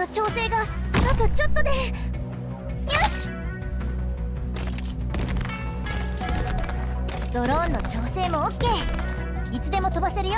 の調整があとちょっとで。よし。ドローンの調整も OK いつでも飛ばせるよ。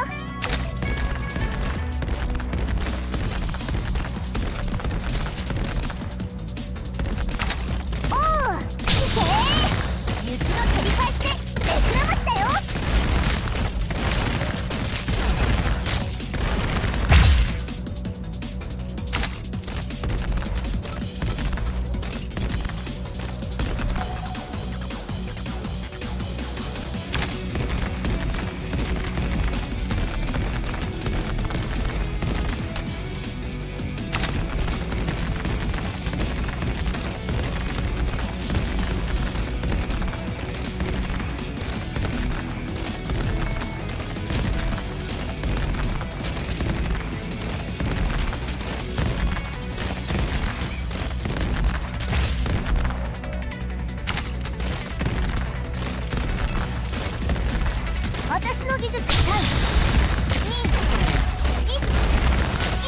私の技術321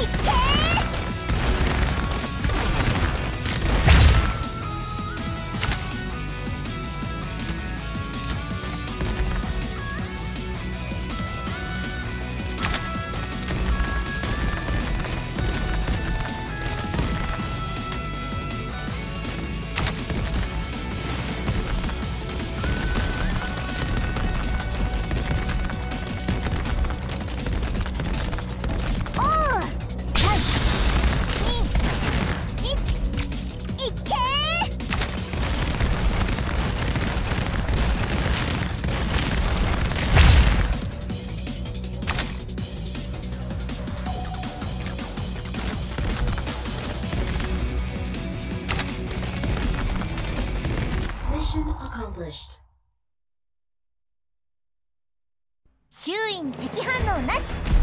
い。っけー！周囲に敵反応なし。